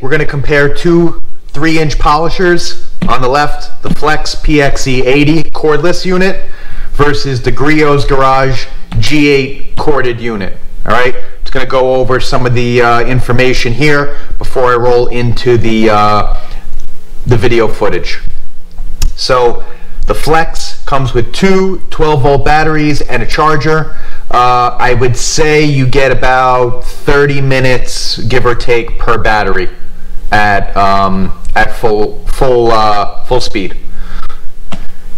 We're going to compare two 3-inch polishers. On the left, the Flex PXE80 cordless unit versus the Griot's Garage G8 corded unit. All right, just going to go over some of the uh, information here before I roll into the, uh, the video footage. So the Flex comes with two 12 volt batteries and a charger. Uh, I would say you get about 30 minutes, give or take, per battery at um, at full full uh, full speed.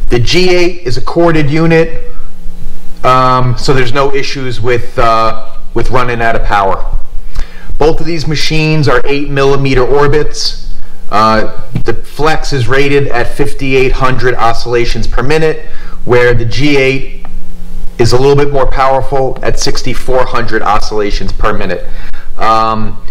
The G8 is a corded unit, um, so there's no issues with uh, with running out of power. Both of these machines are 8 millimeter orbits. Uh, the Flex is rated at 5,800 oscillations per minute, where the G8 is a little bit more powerful at 6,400 oscillations per minute. Um,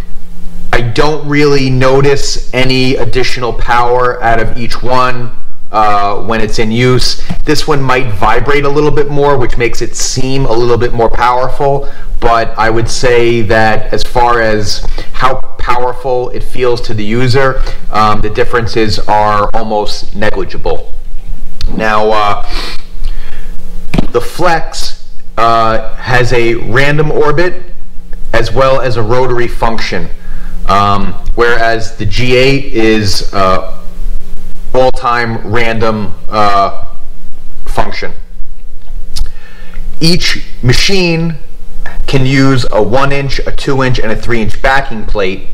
I don't really notice any additional power out of each one uh, when it's in use. This one might vibrate a little bit more, which makes it seem a little bit more powerful, but I would say that as far as how powerful it feels to the user, um, the differences are almost negligible. Now, uh, the Flex uh, has a random orbit as well as a rotary function, um, whereas the G8 is uh, all-time random uh, function. Each machine can use a 1-inch, a 2-inch, and a 3-inch backing plate.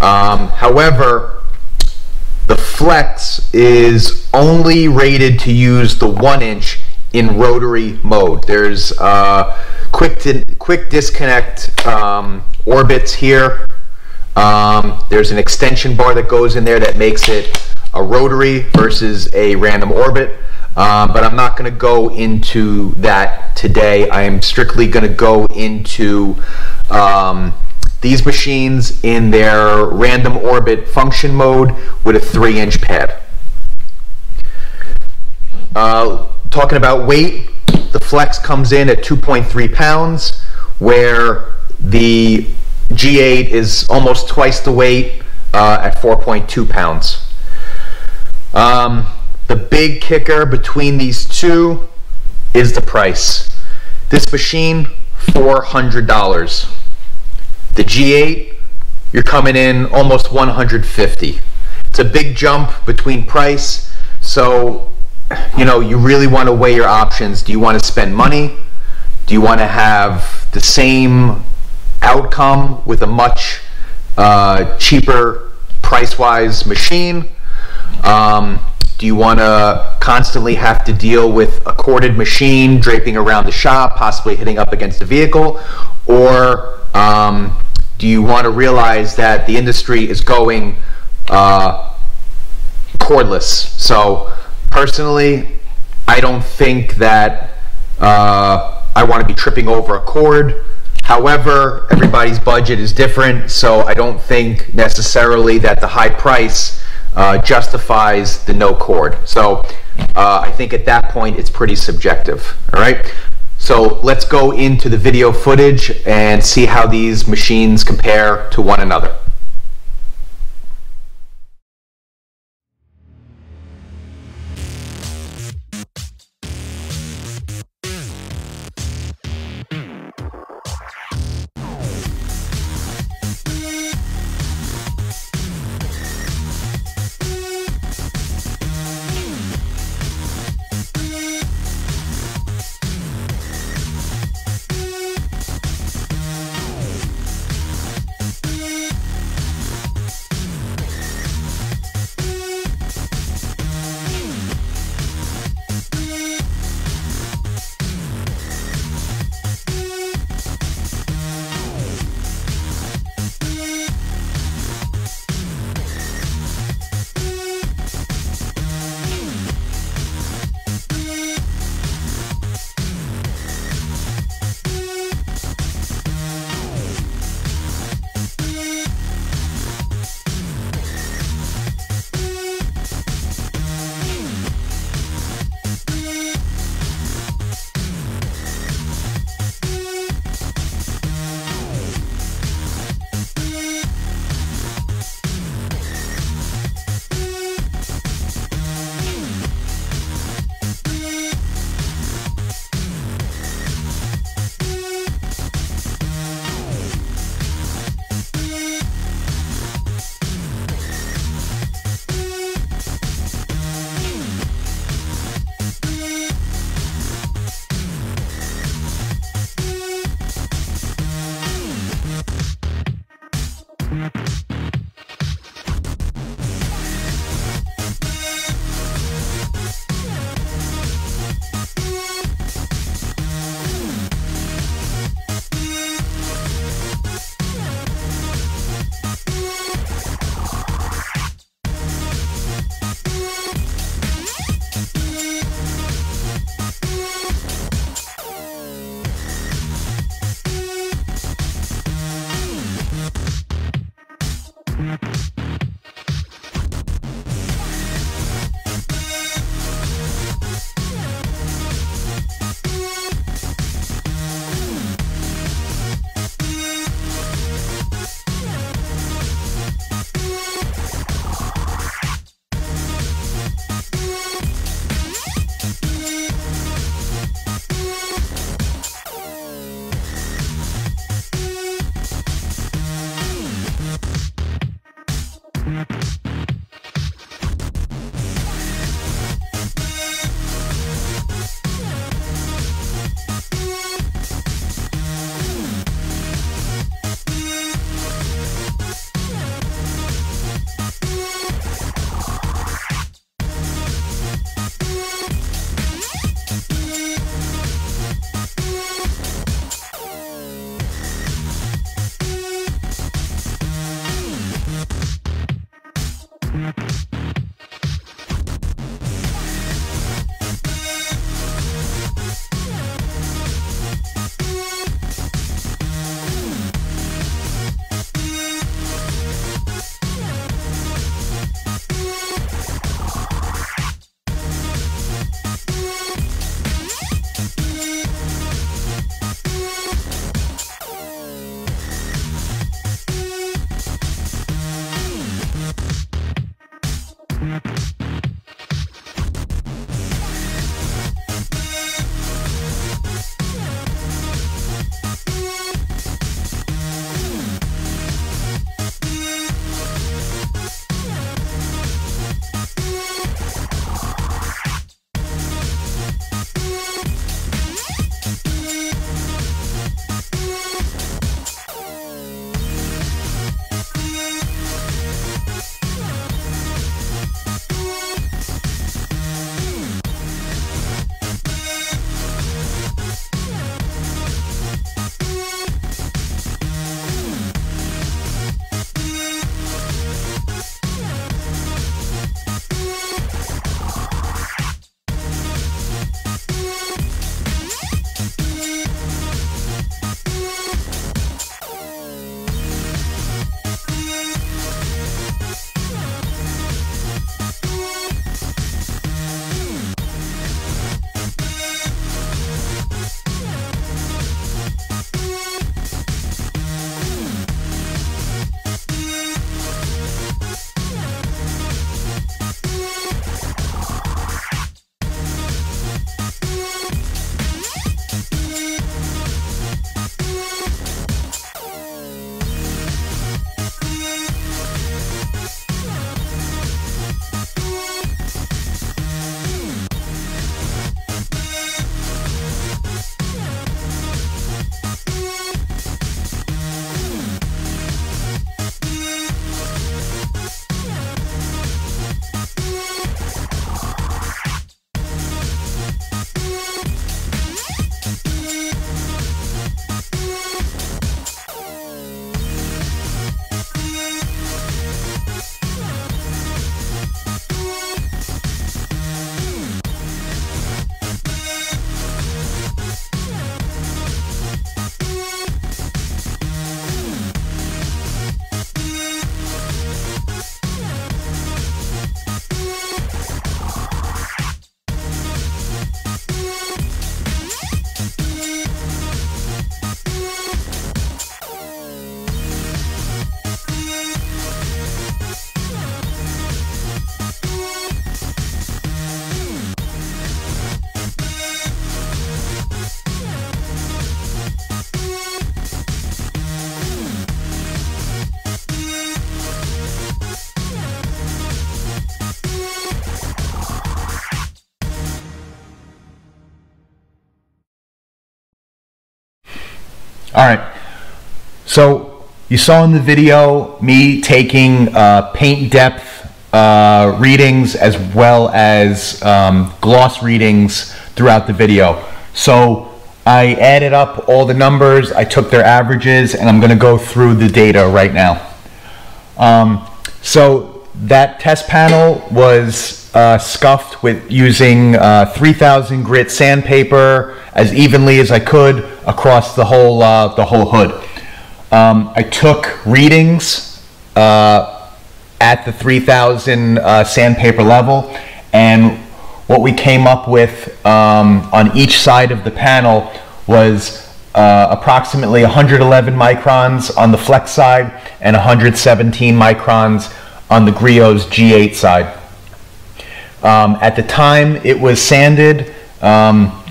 Um, however, the Flex is only rated to use the 1-inch in rotary mode. There's uh, quick quick disconnect um, orbits here. Um, there's an extension bar that goes in there that makes it a rotary versus a random orbit. Um, but I'm not going to go into that today. I am strictly going to go into um, these machines in their random orbit function mode with a 3 inch pad. Uh, talking about weight, the Flex comes in at 2.3 pounds, where the G8 is almost twice the weight uh, at 4.2 pounds. Um, the big kicker between these two is the price. This machine, $400. The G8, you're coming in almost 150. It's a big jump between price, so you know, you really want to weigh your options. Do you want to spend money? Do you want to have the same outcome with a much uh, cheaper price-wise machine? Um, do you want to constantly have to deal with a corded machine draping around the shop, possibly hitting up against the vehicle? Or um, do you want to realize that the industry is going uh, cordless? So Personally, I don't think that uh, I want to be tripping over a cord. However, everybody's budget is different, so I don't think necessarily that the high price uh, justifies the no cord. So uh, I think at that point it's pretty subjective. All right. So let's go into the video footage and see how these machines compare to one another. All right. So you saw in the video me taking uh, paint depth uh, readings as well as um, gloss readings throughout the video. So I added up all the numbers, I took their averages, and I'm going to go through the data right now. Um, so that test panel was uh, scuffed with using uh, 3000 grit sandpaper as evenly as I could across the whole uh, the whole hood. Um, I took readings uh, at the 3000 uh, sandpaper level and what we came up with um, on each side of the panel was uh, approximately 111 microns on the flex side and 117 microns on the Griot's G8 side. Um, at the time it was sanded, um,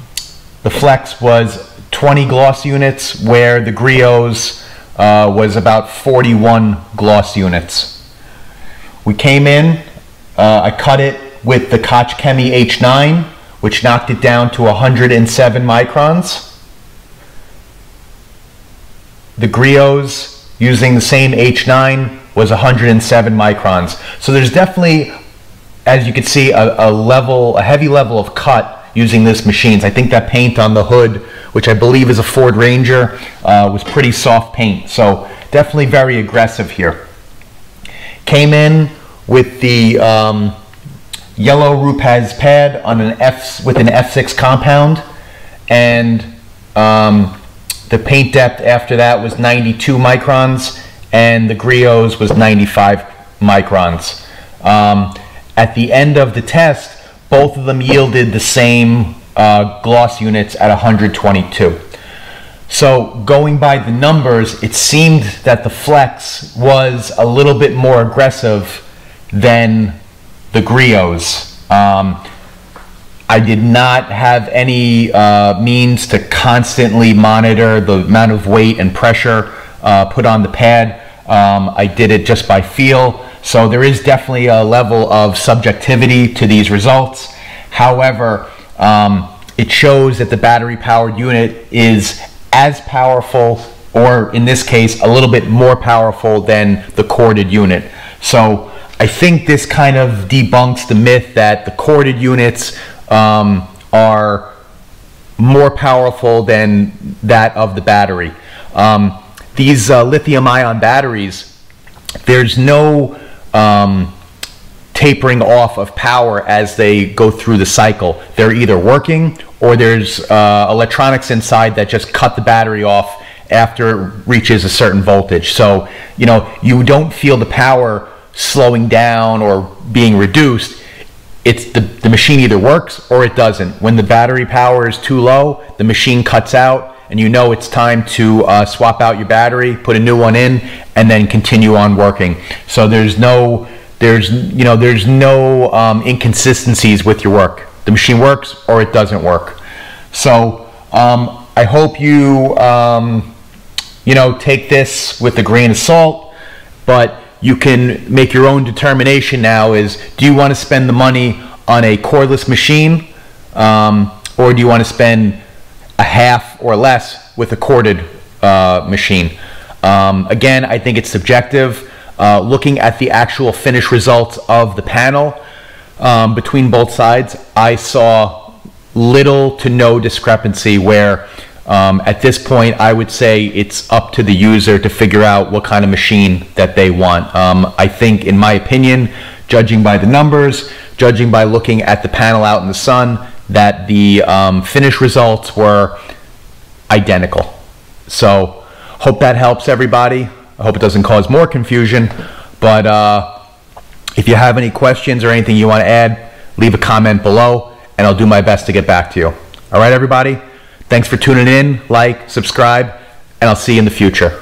the flex was 20 gloss units where the Griot's uh, was about 41 gloss units. We came in, uh, I cut it with the Koch Chemie H9, which knocked it down to 107 microns. The Griot's using the same H9 was 107 microns. So there's definitely, as you can see, a, a level, a heavy level of cut using this machines. I think that paint on the hood which I believe is a Ford Ranger, uh, was pretty soft paint. So definitely very aggressive here. Came in with the um, yellow Rupes pad on an F with an F6 compound, and um, the paint depth after that was 92 microns, and the Griot's was 95 microns. Um, at the end of the test, both of them yielded the same uh, gloss units at 122. So going by the numbers, it seemed that the Flex was a little bit more aggressive than the Griot's. Um, I did not have any uh, means to constantly monitor the amount of weight and pressure uh, put on the pad. Um, I did it just by feel. So there is definitely a level of subjectivity to these results. However, um, it shows that the battery powered unit is as powerful or in this case a little bit more powerful than the corded unit. So I think this kind of debunks the myth that the corded units um, are more powerful than that of the battery. Um, these uh, lithium ion batteries, there's no um, tapering off of power as they go through the cycle. They're either working or there's uh, electronics inside that just cut the battery off after it reaches a certain voltage. So, you know, you don't feel the power slowing down or being reduced. It's the, the machine either works or it doesn't. When the battery power is too low, the machine cuts out and you know it's time to uh, swap out your battery, put a new one in, and then continue on working. So there's no there's you know there's no um, inconsistencies with your work. The machine works or it doesn't work. So um, I hope you um, you know take this with a grain of salt, but you can make your own determination now. Is do you want to spend the money on a cordless machine, um, or do you want to spend a half or less with a corded uh, machine? Um, again, I think it's subjective. Uh, looking at the actual finished results of the panel um, between both sides, I saw little to no discrepancy where um, at this point I would say it's up to the user to figure out what kind of machine that they want. Um, I think in my opinion, judging by the numbers, judging by looking at the panel out in the sun, that the um, finished results were identical. So hope that helps everybody. I hope it doesn't cause more confusion. But uh, if you have any questions or anything you want to add, leave a comment below and I'll do my best to get back to you. All right, everybody? Thanks for tuning in, like, subscribe, and I'll see you in the future.